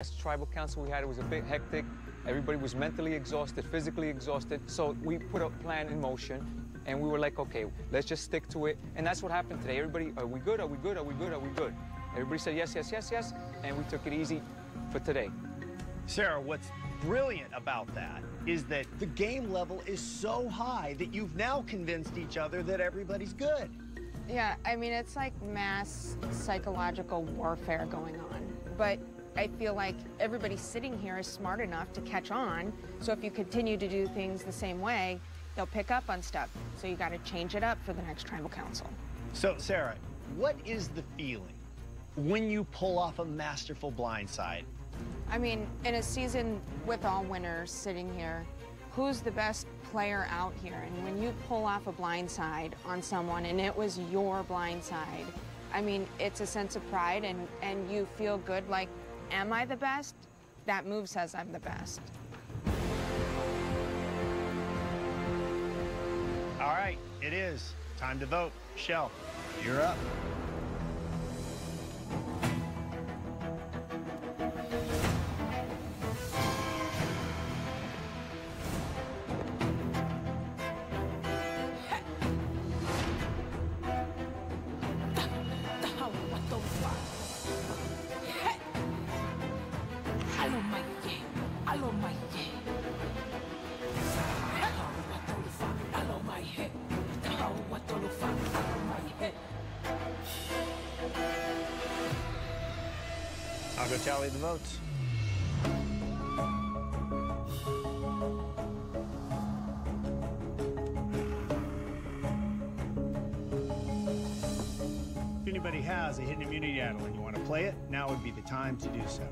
Last tribal council we had, it was a bit hectic. Everybody was mentally exhausted, physically exhausted. So we put a plan in motion and we were like, okay, let's just stick to it. And that's what happened today. Everybody, are we good? Are we good? Are we good? Are we good? Everybody said yes, yes, yes, yes. And we took it easy for today. Sarah, what's brilliant about that is that the game level is so high that you've now convinced each other that everybody's good. Yeah, I mean, it's like mass psychological warfare going on. But I feel like everybody sitting here is smart enough to catch on. So if you continue to do things the same way, they'll pick up on stuff. So you got to change it up for the next tribal council. So, Sarah, what is the feeling when you pull off a masterful blindside? I mean, in a season with all winners sitting here, who's the best player out here? And when you pull off a blindside on someone and it was your blindside, I mean, it's a sense of pride and, and you feel good like, am I the best? That move says I'm the best. All right, it is. Time to vote. Michelle, you're up. I'll go tally the votes. If anybody has a hidden immunity idol and you want to play it, now would be the time to do so.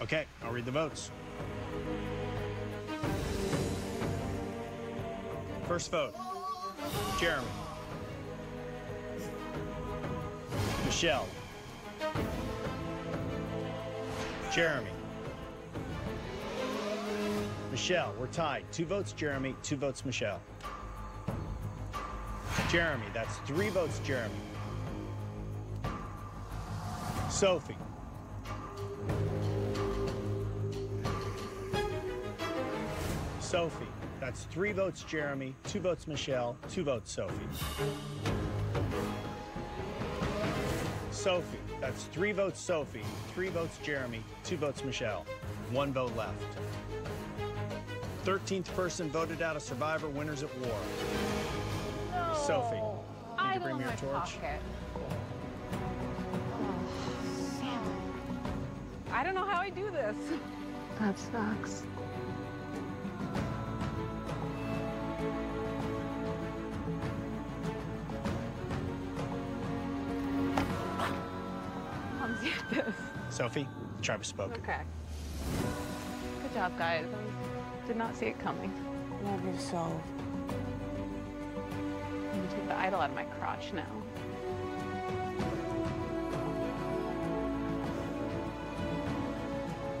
Okay, I'll read the votes. First vote, Jeremy. Michelle. Jeremy. Michelle, we're tied. Two votes Jeremy, two votes Michelle. Jeremy, that's three votes Jeremy. Sophie. Sophie, that's three votes Jeremy, two votes Michelle, two votes Sophie. Sophie. That's three votes Sophie, three votes Jeremy, two votes Michelle, one vote left. 13th person voted out of survivor, winners at war. Sophie, need to bring me your torch? Oh, I don't know how I do this. That sucks. Clumsy this. Sophie, Travis spoke. Okay. Good job, guys. I did not see it coming. Love you so. I'm gonna take the idol out of my crotch now.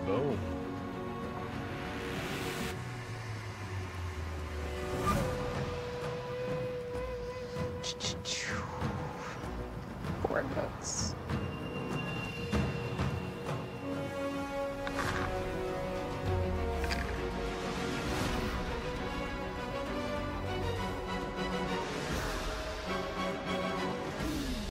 Boom. Four votes.